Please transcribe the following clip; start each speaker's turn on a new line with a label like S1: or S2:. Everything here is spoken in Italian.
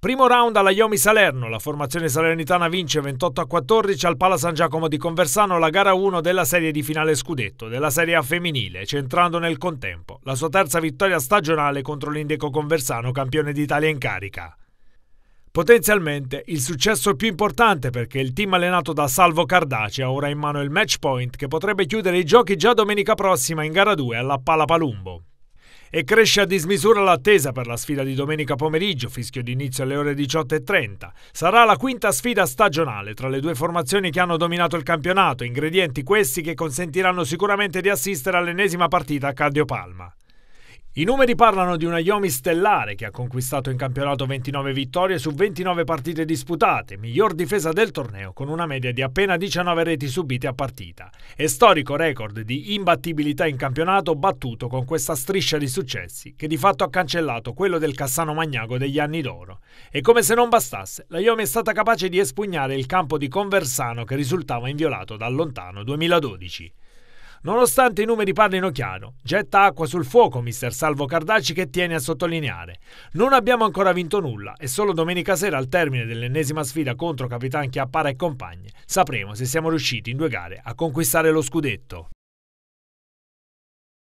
S1: Primo round alla Iomi Salerno, la formazione salernitana vince 28 a 14 al Pala San Giacomo di Conversano la gara 1 della serie di finale scudetto della Serie A femminile, centrando nel contempo la sua terza vittoria stagionale contro l'Indeco Conversano, campione d'Italia in carica. Potenzialmente il successo più importante perché il team allenato da Salvo Cardaci ha ora in mano il match point che potrebbe chiudere i giochi già domenica prossima in gara 2 alla Pala Palumbo e cresce a dismisura l'attesa per la sfida di domenica pomeriggio, fischio d'inizio alle ore 18.30. Sarà la quinta sfida stagionale tra le due formazioni che hanno dominato il campionato, ingredienti questi che consentiranno sicuramente di assistere all'ennesima partita a Cardio Palma. I numeri parlano di una Yomi stellare che ha conquistato in campionato 29 vittorie su 29 partite disputate, miglior difesa del torneo con una media di appena 19 reti subite a partita e storico record di imbattibilità in campionato battuto con questa striscia di successi che di fatto ha cancellato quello del Cassano Magnago degli anni d'oro. E come se non bastasse, la Yomi è stata capace di espugnare il campo di Conversano che risultava inviolato dal lontano 2012. Nonostante i numeri parlino chiaro, getta acqua sul fuoco mister Salvo Cardaci che tiene a sottolineare. Non abbiamo ancora vinto nulla e solo domenica sera al termine dell'ennesima sfida contro Capitan Chiappara e compagni sapremo se siamo riusciti in due gare a conquistare lo scudetto.